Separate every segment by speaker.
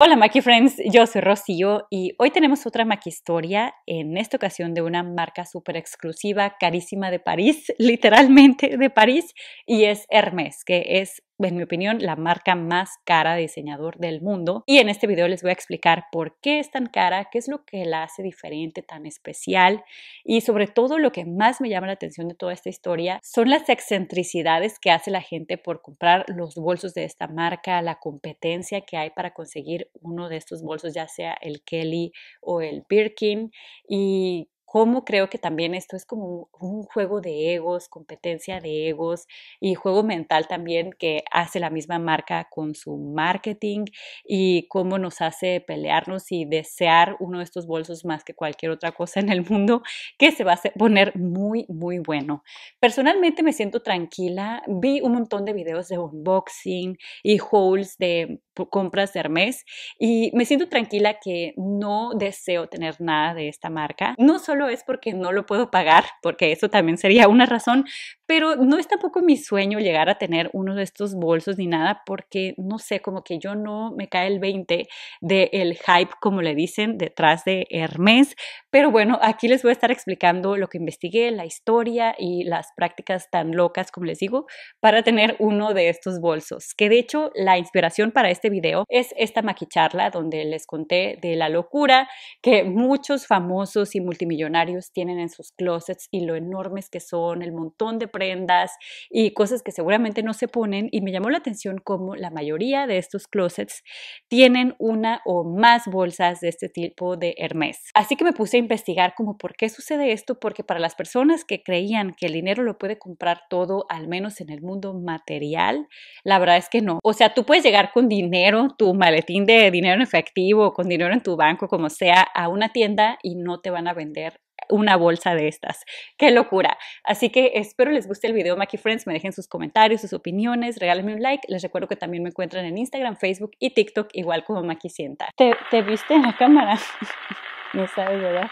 Speaker 1: Hola Maki Friends, yo soy Rocío y hoy tenemos otra Maki historia, en esta ocasión de una marca súper exclusiva, carísima de París, literalmente de París, y es Hermès, que es en mi opinión, la marca más cara de diseñador del mundo. Y en este video les voy a explicar por qué es tan cara, qué es lo que la hace diferente, tan especial y sobre todo lo que más me llama la atención de toda esta historia son las excentricidades que hace la gente por comprar los bolsos de esta marca, la competencia que hay para conseguir uno de estos bolsos, ya sea el Kelly o el Birkin y cómo creo que también esto es como un juego de egos, competencia de egos y juego mental también que hace la misma marca con su marketing y cómo nos hace pelearnos y desear uno de estos bolsos más que cualquier otra cosa en el mundo que se va a poner muy, muy bueno. Personalmente me siento tranquila, vi un montón de videos de unboxing y hauls de compras de Hermes y me siento tranquila que no deseo tener nada de esta marca. No solo es porque no lo puedo pagar, porque eso también sería una razón, pero no es tampoco mi sueño llegar a tener uno de estos bolsos ni nada, porque no sé, como que yo no me cae el 20 del hype, como le dicen, detrás de Hermes. Pero bueno, aquí les voy a estar explicando lo que investigué, la historia y las prácticas tan locas, como les digo, para tener uno de estos bolsos. Que de hecho la inspiración para este video es esta maquicharla donde les conté de la locura que muchos famosos y multimillonarios tienen en sus closets y lo enormes que son, el montón de prendas y cosas que seguramente no se ponen y me llamó la atención como la mayoría de estos closets tienen una o más bolsas de este tipo de Hermes. Así que me puse a investigar como por qué sucede esto, porque para las personas que creían que el dinero lo puede comprar todo, al menos en el mundo material, la verdad es que no. O sea, tú puedes llegar con dinero tu maletín de dinero en efectivo, con dinero en tu banco, como sea, a una tienda y no te van a vender una bolsa de estas. ¡Qué locura! Así que espero les guste el video, Maki Friends. Me dejen sus comentarios, sus opiniones, regálenme un like. Les recuerdo que también me encuentran en Instagram, Facebook y TikTok, igual como Maki Sienta. ¿Te, te viste en la cámara? no sabes, ¿verdad?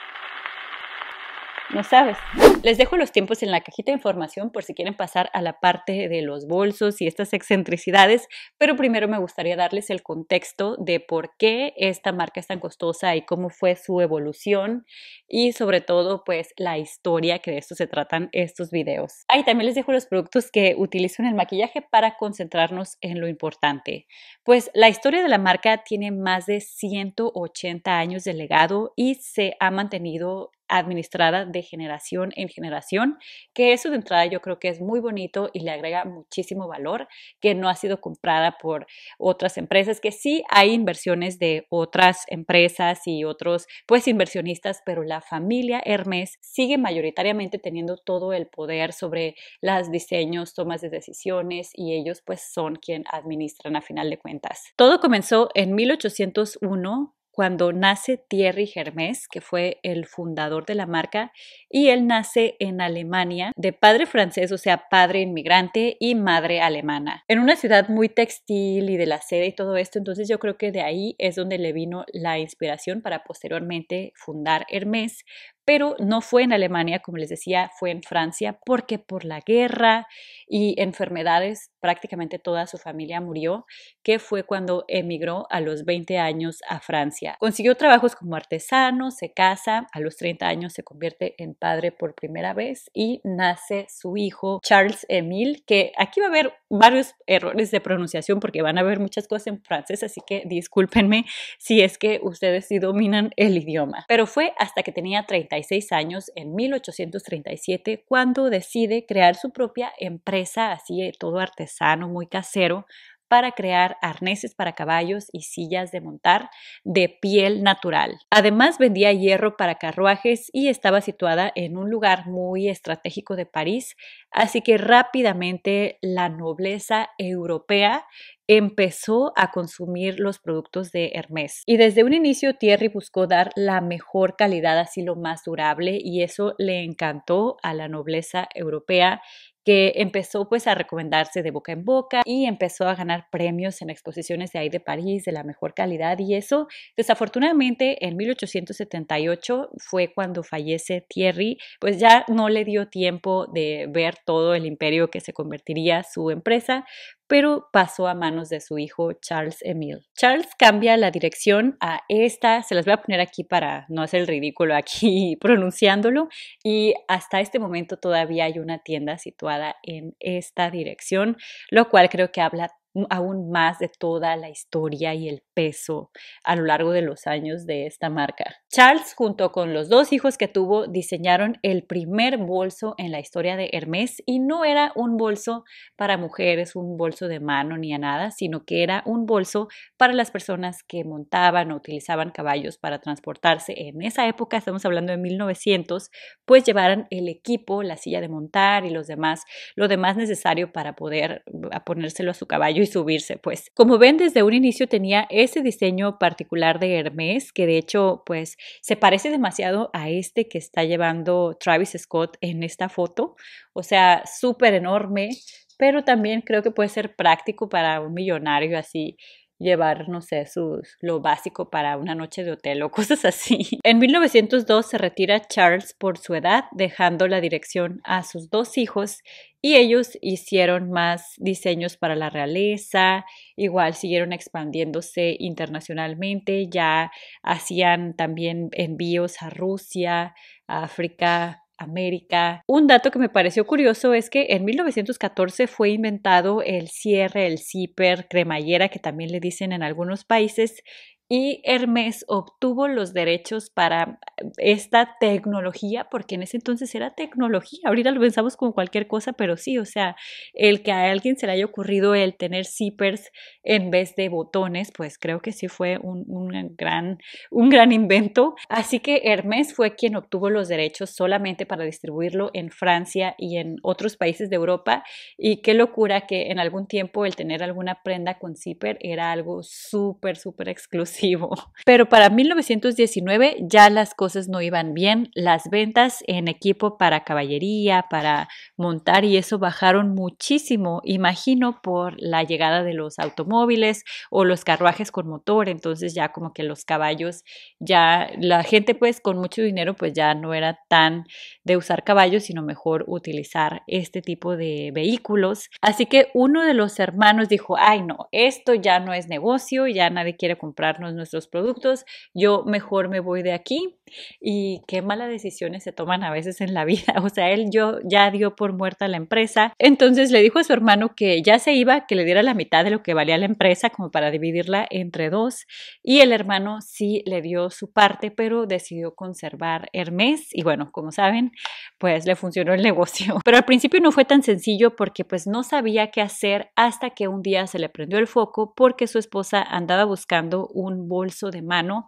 Speaker 1: No sabes. Les dejo los tiempos en la cajita de información por si quieren pasar a la parte de los bolsos y estas excentricidades, pero primero me gustaría darles el contexto de por qué esta marca es tan costosa y cómo fue su evolución y sobre todo pues la historia que de esto se tratan estos videos. Ahí también les dejo los productos que utilizo en el maquillaje para concentrarnos en lo importante. Pues la historia de la marca tiene más de 180 años de legado y se ha mantenido administrada de generación en generación, que eso de entrada yo creo que es muy bonito y le agrega muchísimo valor, que no ha sido comprada por otras empresas, que sí hay inversiones de otras empresas y otros pues inversionistas, pero la familia Hermes sigue mayoritariamente teniendo todo el poder sobre los diseños, tomas de decisiones y ellos pues son quien administran a final de cuentas. Todo comenzó en 1801 cuando nace Thierry Hermès, que fue el fundador de la marca, y él nace en Alemania, de padre francés, o sea, padre inmigrante y madre alemana, en una ciudad muy textil y de la seda y todo esto, entonces yo creo que de ahí es donde le vino la inspiración para posteriormente fundar Hermès, pero no fue en Alemania, como les decía, fue en Francia, porque por la guerra y enfermedades prácticamente toda su familia murió, que fue cuando emigró a los 20 años a Francia. Consiguió trabajos como artesano, se casa, a los 30 años se convierte en padre por primera vez y nace su hijo Charles Emile, que aquí va a haber varios errores de pronunciación porque van a ver muchas cosas en francés, así que discúlpenme si es que ustedes sí dominan el idioma. Pero fue hasta que tenía 30 años, en 1837, cuando decide crear su propia empresa, así todo artesano, muy casero, para crear arneses para caballos y sillas de montar de piel natural. Además vendía hierro para carruajes y estaba situada en un lugar muy estratégico de París, así que rápidamente la nobleza europea empezó a consumir los productos de Hermes. Y desde un inicio Thierry buscó dar la mejor calidad, así lo más durable, y eso le encantó a la nobleza europea que empezó pues a recomendarse de boca en boca y empezó a ganar premios en exposiciones de ahí de París de la mejor calidad y eso. Desafortunadamente en 1878 fue cuando fallece Thierry, pues ya no le dio tiempo de ver todo el imperio que se convertiría su empresa, pero pasó a manos de su hijo Charles Emile. Charles cambia la dirección a esta, se las voy a poner aquí para no hacer el ridículo aquí pronunciándolo, y hasta este momento todavía hay una tienda situada en esta dirección, lo cual creo que habla aún más de toda la historia y el peso a lo largo de los años de esta marca. Charles, junto con los dos hijos que tuvo, diseñaron el primer bolso en la historia de Hermès y no era un bolso para mujeres, un bolso de mano ni a nada, sino que era un bolso para las personas que montaban o utilizaban caballos para transportarse. En esa época, estamos hablando de 1900, pues llevaran el equipo, la silla de montar y los demás, lo demás necesario para poder ponérselo a su caballo subirse, pues. Como ven, desde un inicio tenía ese diseño particular de Hermes, que de hecho, pues, se parece demasiado a este que está llevando Travis Scott en esta foto. O sea, súper enorme, pero también creo que puede ser práctico para un millonario así llevar, no sé, sus, lo básico para una noche de hotel o cosas así. En 1902 se retira Charles por su edad, dejando la dirección a sus dos hijos y ellos hicieron más diseños para la realeza, igual siguieron expandiéndose internacionalmente, ya hacían también envíos a Rusia, África, América. Un dato que me pareció curioso es que en 1914 fue inventado el cierre, el zipper, cremallera, que también le dicen en algunos países, y Hermes obtuvo los derechos para esta tecnología, porque en ese entonces era tecnología, ahorita lo pensamos como cualquier cosa, pero sí, o sea, el que a alguien se le haya ocurrido el tener zippers en vez de botones, pues creo que sí fue un, gran, un gran invento. Así que Hermes fue quien obtuvo los derechos solamente para distribuirlo en Francia y en otros países de Europa, y qué locura que en algún tiempo el tener alguna prenda con zipper era algo súper, súper exclusivo pero para 1919 ya las cosas no iban bien. Las ventas en equipo para caballería, para montar y eso bajaron muchísimo, imagino, por la llegada de los automóviles o los carruajes con motor. Entonces ya como que los caballos, ya la gente pues con mucho dinero pues ya no era tan de usar caballos, sino mejor utilizar este tipo de vehículos. Así que uno de los hermanos dijo, ay no, esto ya no es negocio, ya nadie quiere comprarnos nuestros productos, yo mejor me voy de aquí y qué malas decisiones se toman a veces en la vida. O sea, él yo ya dio por muerta la empresa, entonces le dijo a su hermano que ya se iba, que le diera la mitad de lo que valía la empresa como para dividirla entre dos y el hermano sí le dio su parte, pero decidió conservar Hermes y bueno, como saben, pues le funcionó el negocio. Pero al principio no fue tan sencillo porque pues no sabía qué hacer hasta que un día se le prendió el foco porque su esposa andaba buscando un bolso de mano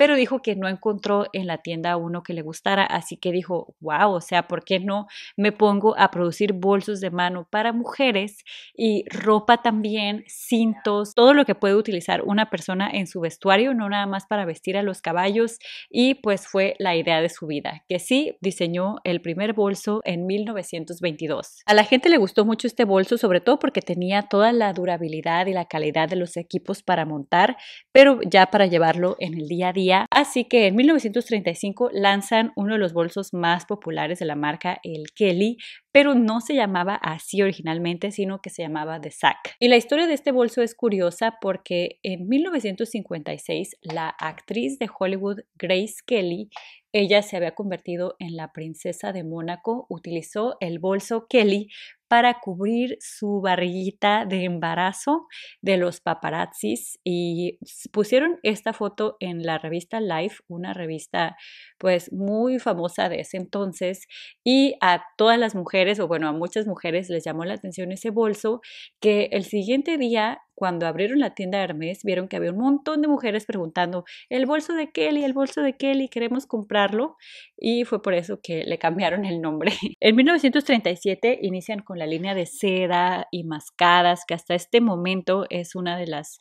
Speaker 1: pero dijo que no encontró en la tienda uno que le gustara, así que dijo, wow, o sea, ¿por qué no me pongo a producir bolsos de mano para mujeres y ropa también, cintos, todo lo que puede utilizar una persona en su vestuario, no nada más para vestir a los caballos? Y pues fue la idea de su vida, que sí diseñó el primer bolso en 1922. A la gente le gustó mucho este bolso, sobre todo porque tenía toda la durabilidad y la calidad de los equipos para montar, pero ya para llevarlo en el día a día así que en 1935 lanzan uno de los bolsos más populares de la marca, el Kelly, pero no se llamaba así originalmente, sino que se llamaba The Sack. Y la historia de este bolso es curiosa porque en 1956 la actriz de Hollywood Grace Kelly ella se había convertido en la princesa de Mónaco, utilizó el bolso Kelly para cubrir su barriguita de embarazo de los paparazzis y pusieron esta foto en la revista Life, una revista pues muy famosa de ese entonces y a todas las mujeres o bueno a muchas mujeres les llamó la atención ese bolso que el siguiente día cuando abrieron la tienda Hermes, vieron que había un montón de mujeres preguntando, el bolso de Kelly, el bolso de Kelly, queremos comprarlo. Y fue por eso que le cambiaron el nombre. En 1937 inician con la línea de seda y mascadas, que hasta este momento es una de las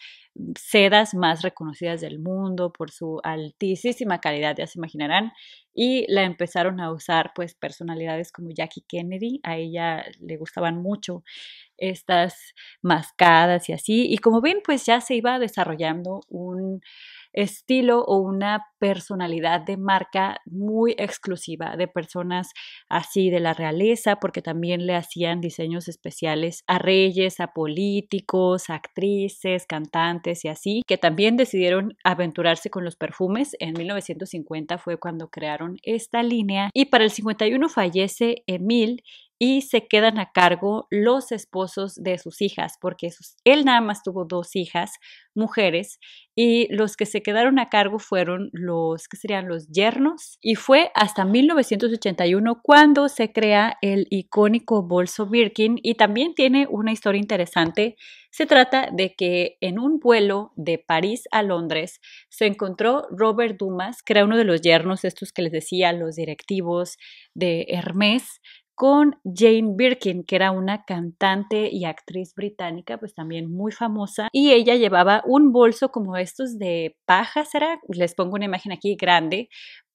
Speaker 1: sedas más reconocidas del mundo por su altísima calidad, ya se imaginarán, y la empezaron a usar pues personalidades como Jackie Kennedy, a ella le gustaban mucho estas mascadas y así, y como ven pues ya se iba desarrollando un estilo o una personalidad de marca muy exclusiva de personas así de la realeza, porque también le hacían diseños especiales a reyes, a políticos, actrices, cantantes y así, que también decidieron aventurarse con los perfumes. En 1950 fue cuando crearon esta línea y para el 51 fallece Emil y se quedan a cargo los esposos de sus hijas, porque él nada más tuvo dos hijas, mujeres, y los que se quedaron a cargo fueron los que serían los yernos, y fue hasta 1981 cuando se crea el icónico bolso Birkin, y también tiene una historia interesante. Se trata de que en un vuelo de París a Londres se encontró Robert Dumas, que era uno de los yernos, estos que les decía, los directivos de Hermès, con Jane Birkin, que era una cantante y actriz británica, pues también muy famosa, y ella llevaba un bolso como estos de paja, ¿será? Les pongo una imagen aquí grande,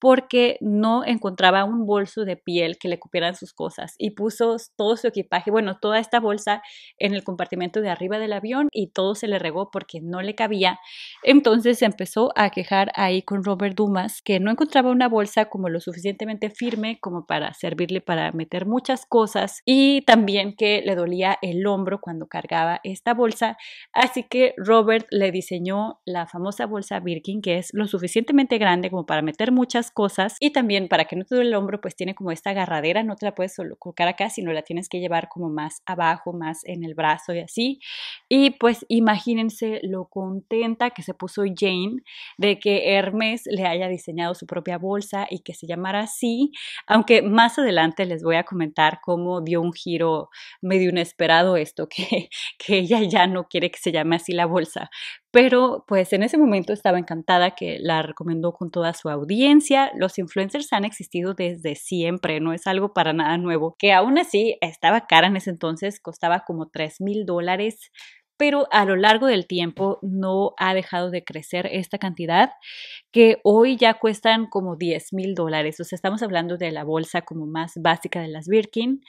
Speaker 1: porque no encontraba un bolso de piel que le cupieran sus cosas y puso todo su equipaje, bueno, toda esta bolsa en el compartimento de arriba del avión y todo se le regó porque no le cabía. Entonces empezó a quejar ahí con Robert Dumas que no encontraba una bolsa como lo suficientemente firme como para servirle para meter muchas cosas y también que le dolía el hombro cuando cargaba esta bolsa. Así que Robert le diseñó la famosa bolsa Birkin que es lo suficientemente grande como para meter muchas cosas y también para que no te duele el hombro pues tiene como esta agarradera, no te la puedes colocar acá, sino la tienes que llevar como más abajo, más en el brazo y así. Y pues imagínense lo contenta que se puso Jane de que Hermes le haya diseñado su propia bolsa y que se llamara así, aunque más adelante les voy a comentar cómo dio un giro medio inesperado esto, que, que ella ya no quiere que se llame así la bolsa, pero pues en ese momento estaba encantada que la recomendó con toda su audiencia. Los influencers han existido desde siempre, no es algo para nada nuevo, que aún así estaba cara en ese entonces, costaba como 3 mil dólares pero a lo largo del tiempo no ha dejado de crecer esta cantidad que hoy ya cuestan como 10 mil dólares. O sea, estamos hablando de la bolsa como más básica de las Birkin,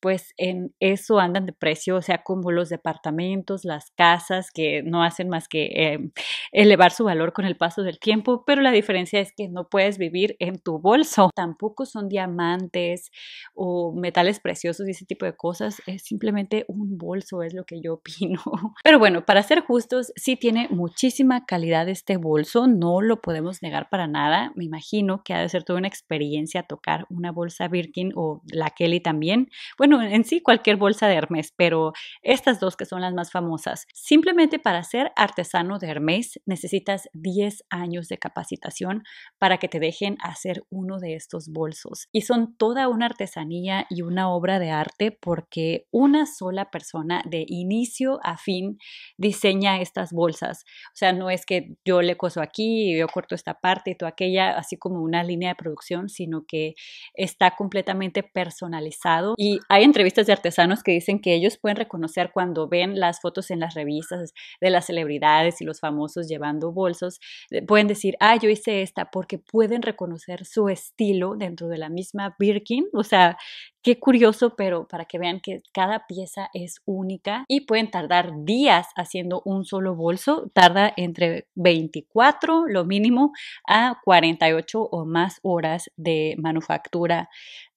Speaker 1: pues en eso andan de precio, o sea, como los departamentos, las casas, que no hacen más que em, elevar su valor con el paso del tiempo, pero la diferencia es que no puedes vivir en tu bolso. Tampoco son diamantes o metales preciosos y ese tipo de cosas, es simplemente un bolso, es lo que yo opino. Pero bueno, para ser justos, sí tiene muchísima calidad este bolso, no lo podemos negar para nada. Me imagino que ha de ser toda una experiencia tocar una bolsa Birkin o la Kelly también. Bueno, en sí cualquier bolsa de Hermes, pero estas dos que son las más famosas. Simplemente para ser artesano de Hermes necesitas 10 años de capacitación para que te dejen hacer uno de estos bolsos. Y son toda una artesanía y una obra de arte porque una sola persona de inicio a fin diseña estas bolsas. O sea, no es que yo le coso aquí yo corto esta parte toda aquella, así como una línea de producción, sino que está completamente personalizado. Y hay entrevistas de artesanos que dicen que ellos pueden reconocer cuando ven las fotos en las revistas de las celebridades y los famosos llevando bolsos, eh, pueden decir, ah, yo hice esta, porque pueden reconocer su estilo dentro de la misma Birkin. O sea, Qué curioso, pero para que vean que cada pieza es única y pueden tardar días haciendo un solo bolso. Tarda entre 24, lo mínimo, a 48 o más horas de manufactura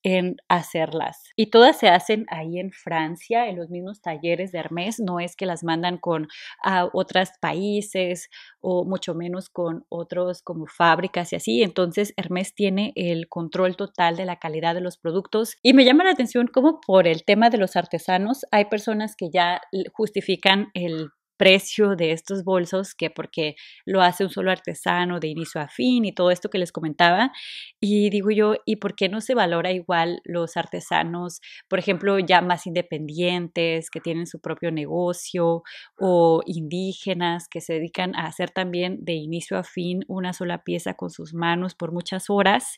Speaker 1: en hacerlas. Y todas se hacen ahí en Francia, en los mismos talleres de Hermes. No es que las mandan con a otros países o mucho menos con otros como fábricas y así. Entonces Hermes tiene el control total de la calidad de los productos. Y me llama la atención cómo por el tema de los artesanos hay personas que ya justifican el precio de estos bolsos que porque lo hace un solo artesano de inicio a fin y todo esto que les comentaba. Y digo yo, ¿y por qué no se valora igual los artesanos, por ejemplo, ya más independientes, que tienen su propio negocio o indígenas que se dedican a hacer también de inicio a fin una sola pieza con sus manos por muchas horas?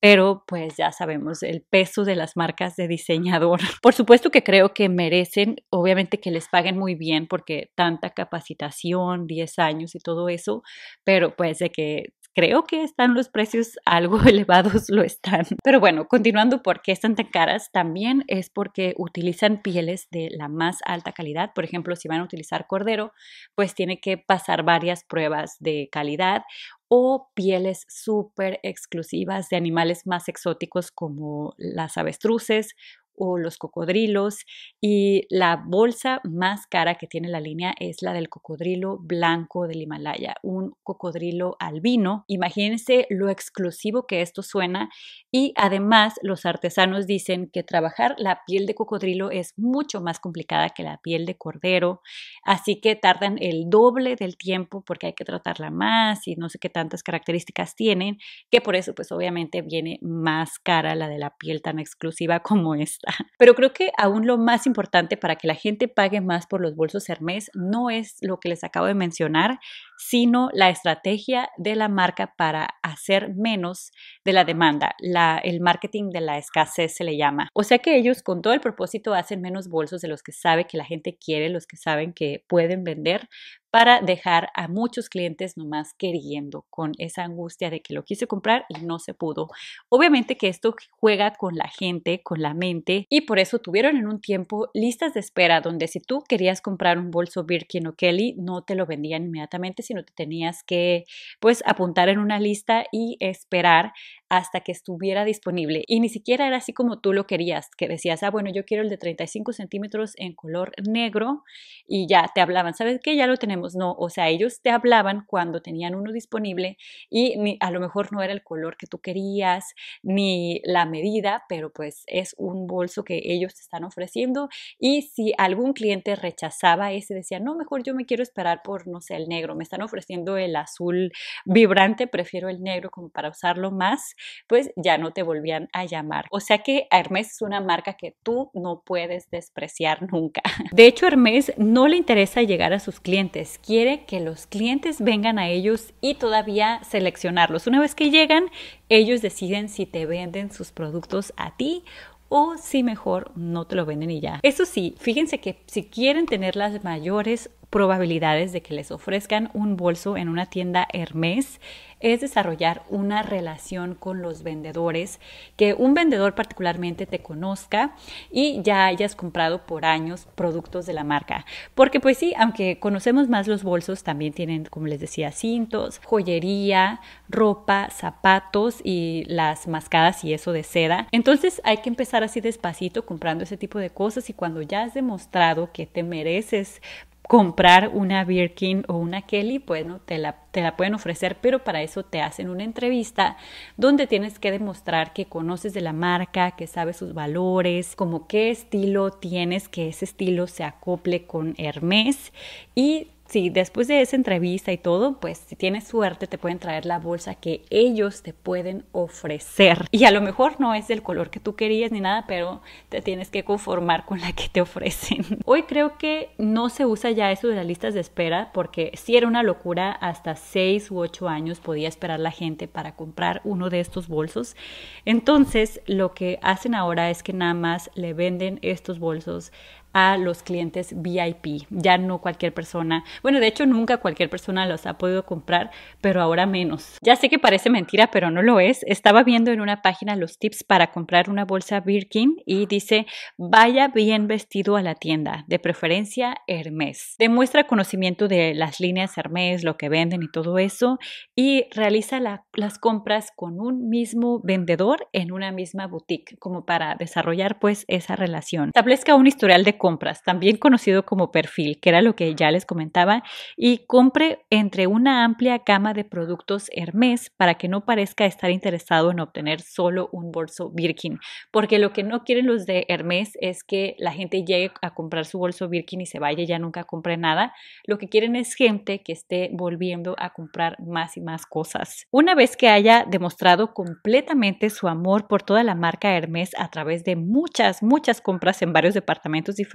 Speaker 1: Pero pues ya sabemos el peso de las marcas de diseñador. Por supuesto que creo que merecen, obviamente que les paguen muy bien porque tanta capacitación, 10 años y todo eso, pero pues de que creo que están los precios algo elevados, lo están. Pero bueno, continuando, ¿por qué están tan caras? También es porque utilizan pieles de la más alta calidad. Por ejemplo, si van a utilizar cordero, pues tiene que pasar varias pruebas de calidad o pieles súper exclusivas de animales más exóticos como las avestruces o los cocodrilos y la bolsa más cara que tiene la línea es la del cocodrilo blanco del Himalaya, un cocodrilo albino. Imagínense lo exclusivo que esto suena y además los artesanos dicen que trabajar la piel de cocodrilo es mucho más complicada que la piel de cordero, así que tardan el doble del tiempo porque hay que tratarla más y no sé qué tantas características tienen, que por eso pues obviamente viene más cara la de la piel tan exclusiva como esta. Pero creo que aún lo más importante para que la gente pague más por los bolsos Hermes no es lo que les acabo de mencionar, sino la estrategia de la marca para hacer menos de la demanda. El marketing de la escasez se le llama. O sea que ellos con todo el propósito hacen menos bolsos de los que sabe que la gente quiere, los que saben que pueden vender, para dejar a muchos clientes nomás queriendo, con esa angustia de que lo quise comprar y no se pudo. Obviamente que esto juega con la gente, con la mente, y por eso tuvieron en un tiempo listas de espera donde si tú querías comprar un bolso Birkin o Kelly, no te lo vendían inmediatamente, sino te tenías que pues apuntar en una lista y esperar hasta que estuviera disponible. Y ni siquiera era así como tú lo querías, que decías, ah, bueno, yo quiero el de 35 centímetros en color negro y ya te hablaban, ¿sabes qué? Ya lo tenemos. No, o sea, ellos te hablaban cuando tenían uno disponible y a lo mejor no era el color que tú querías ni la medida, pero pues es un bolso que ellos te están ofreciendo y si algún cliente rechazaba ese, decía, no, mejor yo me quiero esperar por, no sé, el negro, me están ofreciendo el azul vibrante, prefiero el negro como para usarlo más pues ya no te volvían a llamar. O sea que Hermes es una marca que tú no puedes despreciar nunca. De hecho, Hermes no le interesa llegar a sus clientes, quiere que los clientes vengan a ellos y todavía seleccionarlos. Una vez que llegan, ellos deciden si te venden sus productos a ti o si mejor no te lo venden y ya. Eso sí, fíjense que si quieren tener las mayores probabilidades de que les ofrezcan un bolso en una tienda Hermes es desarrollar una relación con los vendedores, que un vendedor particularmente te conozca y ya hayas comprado por años productos de la marca. Porque pues sí, aunque conocemos más los bolsos, también tienen, como les decía, cintos, joyería, ropa, zapatos y las mascadas y eso de seda. Entonces hay que empezar así despacito comprando ese tipo de cosas y cuando ya has demostrado que te mereces comprar una Birkin o una Kelly, bueno, te la, te la pueden ofrecer, pero para eso te hacen una entrevista donde tienes que demostrar que conoces de la marca, que sabes sus valores, como qué estilo tienes, que ese estilo se acople con Hermes y si después de esa entrevista y todo, pues si tienes suerte te pueden traer la bolsa que ellos te pueden ofrecer. Y a lo mejor no es del color que tú querías ni nada, pero te tienes que conformar con la que te ofrecen. Hoy creo que no se usa ya eso de las listas de espera porque si era una locura, hasta 6 u 8 años podía esperar la gente para comprar uno de estos bolsos. Entonces lo que hacen ahora es que nada más le venden estos bolsos a los clientes VIP. Ya no cualquier persona, bueno, de hecho nunca cualquier persona los ha podido comprar, pero ahora menos. Ya sé que parece mentira, pero no lo es. Estaba viendo en una página los tips para comprar una bolsa Birkin y dice, vaya bien vestido a la tienda, de preferencia Hermes. Demuestra conocimiento de las líneas Hermes, lo que venden y todo eso, y realiza las compras con un mismo vendedor en una misma boutique, como para desarrollar pues esa relación. Establezca un historial de compras, también conocido como perfil, que era lo que ya les comentaba, y compre entre una amplia gama de productos Hermes para que no parezca estar interesado en obtener solo un bolso Birkin, porque lo que no quieren los de Hermes es que la gente llegue a comprar su bolso Birkin y se vaya y ya nunca compre nada. Lo que quieren es gente que esté volviendo a comprar más y más cosas. Una vez que haya demostrado completamente su amor por toda la marca Hermes a través de muchas, muchas compras en varios departamentos diferentes,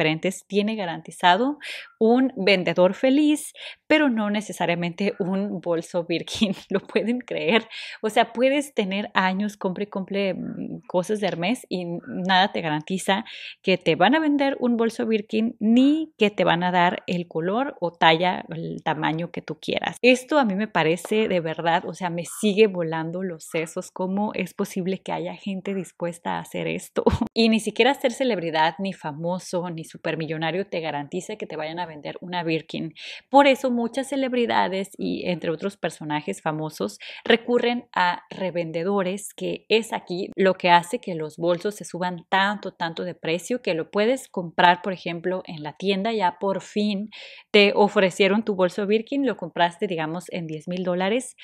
Speaker 1: tiene garantizado un vendedor feliz, pero no necesariamente un bolso Birkin, lo pueden creer. O sea, puedes tener años, compre, compre mm, cosas de Hermes y nada te garantiza que te van a vender un bolso Birkin ni que te van a dar el color o talla, el tamaño que tú quieras. Esto a mí me parece de verdad, o sea, me sigue volando los sesos. ¿Cómo es posible que haya gente dispuesta a hacer esto? Y ni siquiera ser celebridad, ni famoso, ni supermillonario te garantiza que te vayan a vender una Birkin. Por eso muchas celebridades y entre otros personajes famosos recurren a revendedores, que es aquí lo que hace que los bolsos se suban tanto, tanto de precio que lo puedes comprar, por ejemplo, en la tienda. Ya por fin te ofrecieron tu bolso Birkin, lo compraste, digamos, en 10 mil dólares.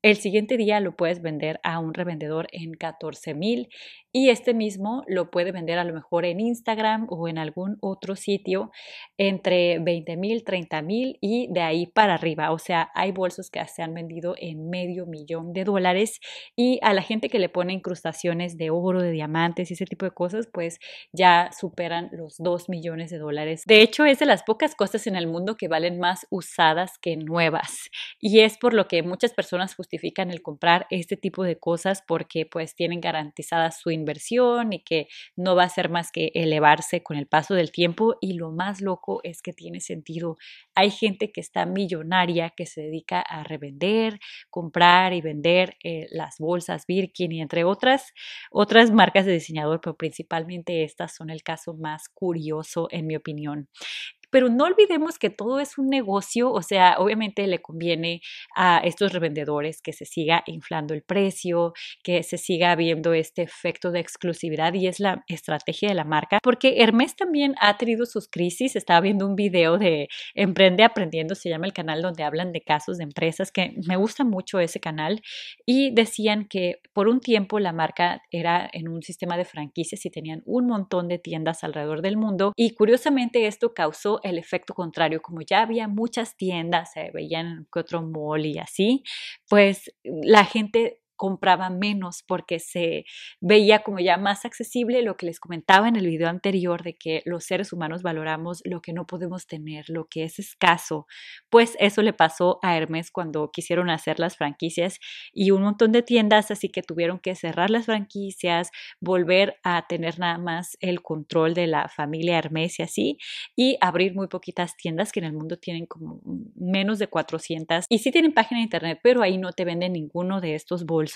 Speaker 1: El siguiente día lo puedes vender a un revendedor en 14 mil y este mismo lo puede vender a lo mejor en Instagram o en algún otro sitio entre 20 mil, 30 mil y de ahí para arriba. O sea, hay bolsos que se han vendido en medio millón de dólares y a la gente que le pone incrustaciones de oro, de diamantes y ese tipo de cosas, pues ya superan los 2 millones de dólares. De hecho, es de las pocas cosas en el mundo que valen más usadas que nuevas y es por lo que muchas personas justifican el comprar este tipo de cosas porque pues tienen garantizada su inversión y que no va a ser más que elevarse con el paso del tiempo y lo más loco es que tiene sentido. Hay gente que está millonaria que se dedica a revender, comprar y vender eh, las bolsas Birkin y entre otras otras marcas de diseñador, pero principalmente estas son el caso más curioso en mi opinión. Pero no olvidemos que todo es un negocio, o sea, obviamente le conviene a estos revendedores que se siga inflando el precio, que se siga viendo este efecto de exclusividad y es la estrategia de la marca, porque Hermes también ha tenido sus crisis. Estaba viendo un video de Emprende Aprendiendo, se llama el canal donde hablan de casos de empresas, que me gusta mucho ese canal, y decían que por un tiempo la marca era en un sistema de franquicias y tenían un montón de tiendas alrededor del mundo y curiosamente esto causó el efecto contrario, como ya había muchas tiendas, se veían que otro mall y así, pues la gente compraba menos porque se veía como ya más accesible lo que les comentaba en el video anterior de que los seres humanos valoramos lo que no podemos tener, lo que es escaso. Pues eso le pasó a Hermes cuando quisieron hacer las franquicias y un montón de tiendas, así que tuvieron que cerrar las franquicias, volver a tener nada más el control de la familia Hermes y así, y abrir muy poquitas tiendas que en el mundo tienen como menos de 400 y sí tienen página de internet, pero ahí no te venden ninguno de estos bolsos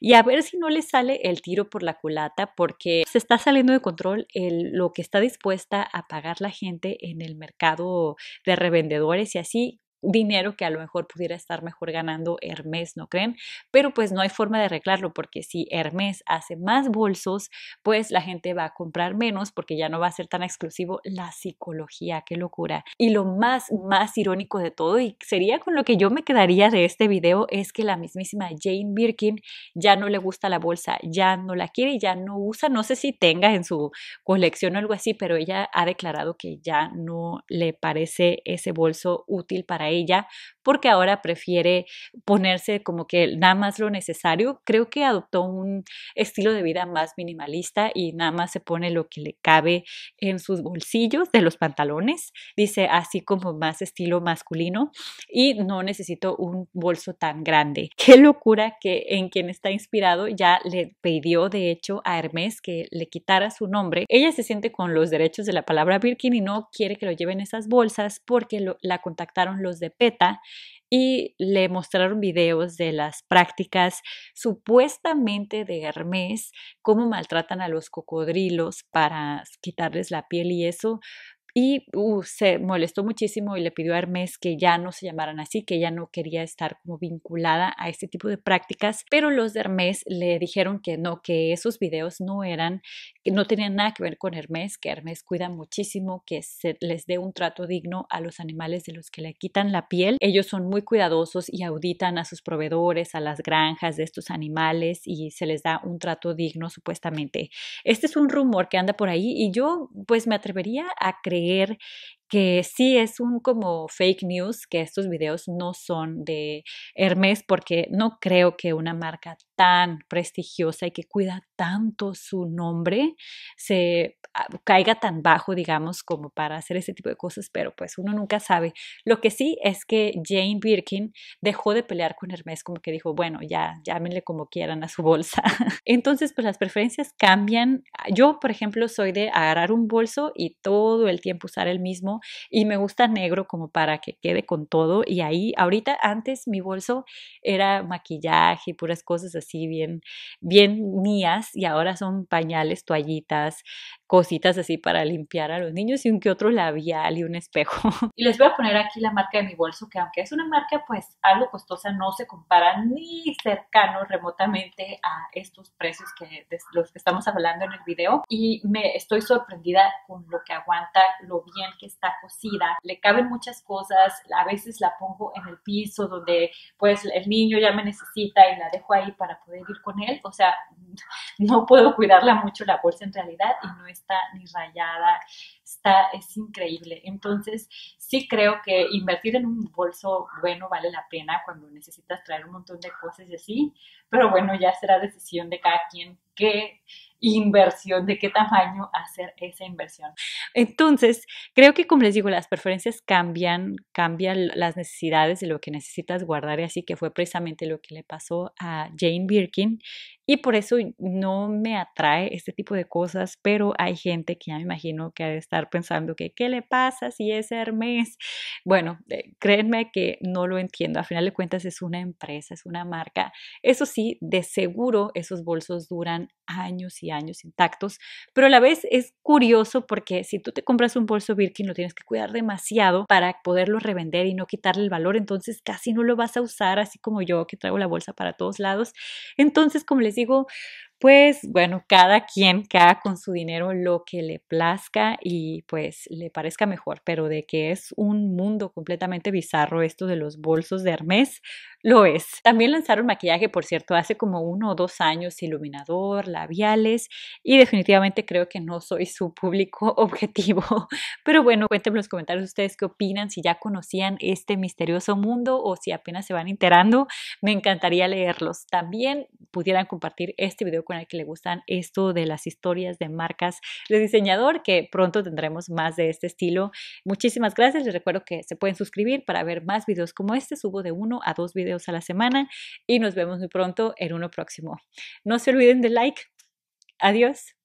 Speaker 1: y a ver si no le sale el tiro por la culata porque se está saliendo de control lo que está dispuesta a pagar la gente en el mercado de revendedores y así dinero que a lo mejor pudiera estar mejor ganando Hermes, ¿no creen? Pero pues no hay forma de arreglarlo porque si Hermes hace más bolsos, pues la gente va a comprar menos porque ya no va a ser tan exclusivo la psicología, qué locura. Y lo más, más irónico de todo, y sería con lo que yo me quedaría de este video, es que la mismísima Jane Birkin ya no le gusta la bolsa, ya no la quiere ya no usa, no sé si tenga en su colección o algo así, pero ella ha declarado que ya no le parece ese bolso útil para ella porque ahora prefiere ponerse como que nada más lo necesario. Creo que adoptó un estilo de vida más minimalista y nada más se pone lo que le cabe en sus bolsillos de los pantalones. Dice así como más estilo masculino y no necesito un bolso tan grande. Qué locura que en quien está inspirado ya le pidió de hecho a Hermes que le quitara su nombre. Ella se siente con los derechos de la palabra Birkin y no quiere que lo lleven esas bolsas porque la contactaron los de PETA y le mostraron videos de las prácticas supuestamente de Hermes, cómo maltratan a los cocodrilos para quitarles la piel y eso, y uh, se molestó muchísimo y le pidió a Hermes que ya no se llamaran así, que ya no quería estar como vinculada a este tipo de prácticas, pero los de Hermes le dijeron que no, que esos videos no eran, que no tenían nada que ver con Hermes, que Hermes cuida muchísimo, que se les dé un trato digno a los animales de los que le quitan la piel. Ellos son muy cuidadosos y auditan a sus proveedores, a las granjas de estos animales y se les da un trato digno supuestamente. Este es un rumor que anda por ahí y yo pues me atrevería a creer creer que sí es un como fake news que estos videos no son de Hermes porque no creo que una marca tan prestigiosa y que cuida tanto su nombre se ah, caiga tan bajo, digamos, como para hacer ese tipo de cosas, pero pues uno nunca sabe. Lo que sí es que Jane Birkin dejó de pelear con Hermes, como que dijo, bueno, ya, llámenle como quieran a su bolsa. Entonces, pues las preferencias cambian. Yo, por ejemplo, soy de agarrar un bolso y todo el tiempo usar el mismo y me gusta negro como para que quede con todo y ahí, ahorita, antes mi bolso era maquillaje y puras cosas así bien, bien mías y ahora son pañales, toallitas, cositas así para limpiar a los niños y un que otro labial y un espejo. Y les voy a poner aquí la marca de mi bolso, que aunque es una marca pues algo costosa, no se compara ni cercano remotamente a estos precios que de los que estamos hablando en el video. Y me estoy sorprendida con lo que aguanta, lo bien que está cosida. Le caben muchas cosas, a veces la pongo en el piso donde pues el niño ya me necesita y la dejo ahí para poder ir con él. O sea, no puedo cuidarla mucho la bolsa en realidad y no está ni rayada, está, es increíble. Entonces, sí creo que invertir en un bolso bueno vale la pena cuando necesitas traer un montón de cosas y así, pero bueno, ya será decisión de cada quien qué inversión, de qué tamaño hacer esa inversión. Entonces, creo que como les digo, las preferencias cambian, cambian las necesidades de lo que necesitas guardar y así que fue precisamente lo que le pasó a Jane Birkin y por eso no me atrae este tipo de cosas, pero hay gente que ya me imagino que ha de estar pensando que qué le pasa si es Hermes. Bueno, eh, créanme que no lo entiendo. A final de cuentas es una empresa, es una marca. Eso sí, de seguro esos bolsos duran años y años intactos, pero a la vez es curioso porque si tú te compras un bolso Birkin lo tienes que cuidar demasiado para poderlo revender y no quitarle el valor, entonces casi no lo vas a usar así como yo que traigo la bolsa para todos lados. Entonces, como les digo, pues bueno, cada quien que haga con su dinero lo que le plazca y pues le parezca mejor, pero de que es un mundo completamente bizarro esto de los bolsos de Hermes, lo es. También lanzaron maquillaje, por cierto, hace como uno o dos años, iluminador, labiales y definitivamente creo que no soy su público objetivo. Pero bueno, cuéntenme en los comentarios ustedes qué opinan, si ya conocían este misterioso mundo o si apenas se van enterando. Me encantaría leerlos. También pudieran compartir este video con el que le gustan esto de las historias de marcas de diseñador, que pronto tendremos más de este estilo. Muchísimas gracias. Les recuerdo que se pueden suscribir para ver más videos como este. Subo de uno a dos videos a la semana y nos vemos muy pronto en uno próximo. No se olviden de like. Adiós.